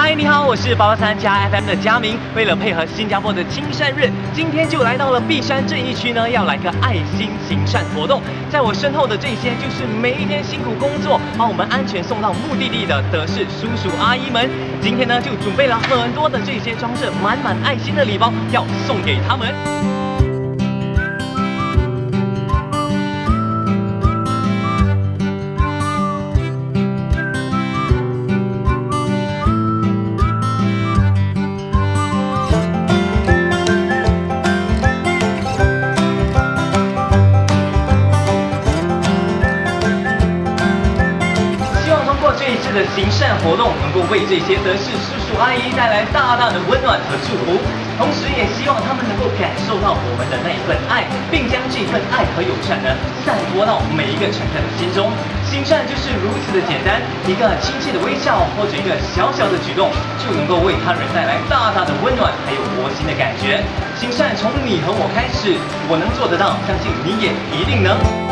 嗨，你好，我是八八三加 FM 的佳明。为了配合新加坡的亲善日，今天就来到了碧山这一区呢，要来个爱心行善活动。在我身后的这些，就是每一天辛苦工作，把我们安全送到目的地的德士叔叔阿姨们。今天呢，就准备了很多的这些装着满满爱心的礼包，要送给他们。的行善活动能够为这些德士叔叔阿姨带来大大的温暖和祝福，同时也希望他们能够感受到我们的那一份爱，并将这份爱和友善呢散播到每一个乘客的心中。行善就是如此的简单，一个亲切的微笑或者一个小小的举动，就能够为他人带来大大的温暖，还有窝心的感觉。行善从你和我开始，我能做得到，相信你也一定能。